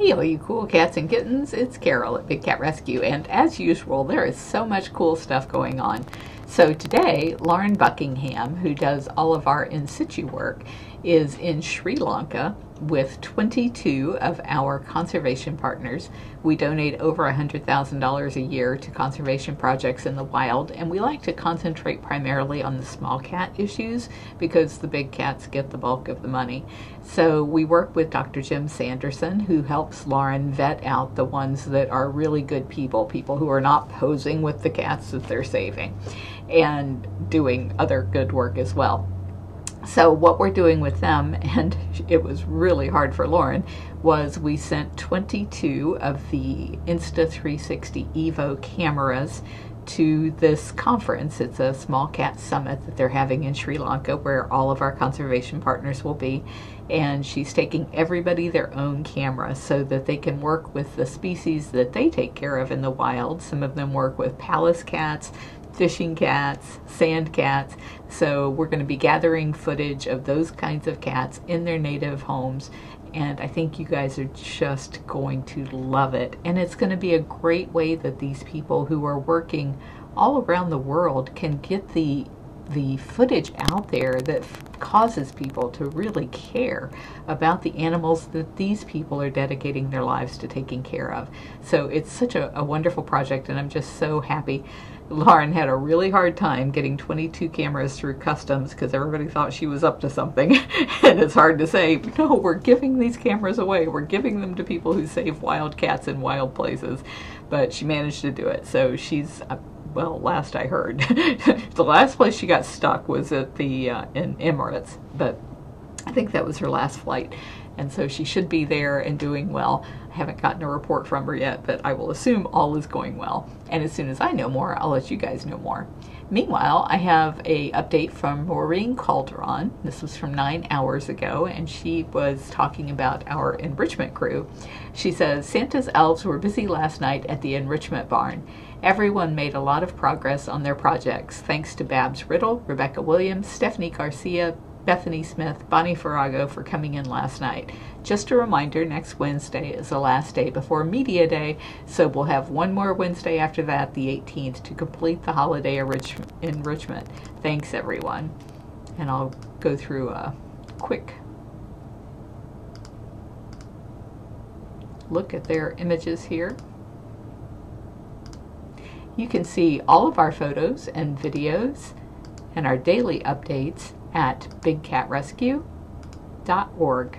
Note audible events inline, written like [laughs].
Hey, all you cool cats and kittens, it's Carol at Big Cat Rescue, and as usual, there is so much cool stuff going on. So today, Lauren Buckingham, who does all of our in situ work, is in Sri Lanka with 22 of our conservation partners. We donate over $100,000 a year to conservation projects in the wild, and we like to concentrate primarily on the small cat issues because the big cats get the bulk of the money. So we work with Dr. Jim Sanderson, who helps Lauren vet out the ones that are really good people, people who are not posing with the cats that they're saving, and doing other good work as well. So what we're doing with them, [laughs] and it was really hard for Lauren, was we sent 22 of the Insta360 Evo cameras to this conference. It's a small cat summit that they're having in Sri Lanka where all of our conservation partners will be. And she's taking everybody their own camera so that they can work with the species that they take care of in the wild. Some of them work with Pallas cats, fishing cats, sand cats. So we're going to be gathering footage of those kinds of cats in their native homes. And I think you guys are just going to love it. And it's going to be a great way that these people who are working all around the world can get the the footage out there that causes people to really care about the animals that these people are dedicating their lives to taking care of. So it's such a, a wonderful project, and I'm just so happy. Lauren had a really hard time getting 22 cameras through customs because everybody thought she was up to something. [laughs] and it's hard to say, no, we're giving these cameras away. We're giving them to people who save wild cats in wild places. But she managed to do it. So she's well, last I heard, [laughs] the last place she got stuck was at the uh, in Emirates, but I think that was her last flight, and so she should be there and doing well. I haven't gotten a report from her yet, but I will assume all is going well. And as soon as I know more, I'll let you guys know more. Meanwhile, I have a update from Maureen Calderon. This was from nine hours ago, and she was talking about our enrichment crew. She says Santa's elves were busy last night at the enrichment barn. Everyone made a lot of progress on their projects, thanks to Babs Riddle, Rebecca Williams, Stephanie Garcia, Bethany Smith, Bonnie Farrago for coming in last night. Just a reminder, next Wednesday is the last day before Media Day, so we'll have one more Wednesday after that, the 18th, to complete the holiday enrichment. Thanks, everyone. And I'll go through a quick look at their images here. You can see all of our photos and videos and our daily updates at bigcatrescue.org.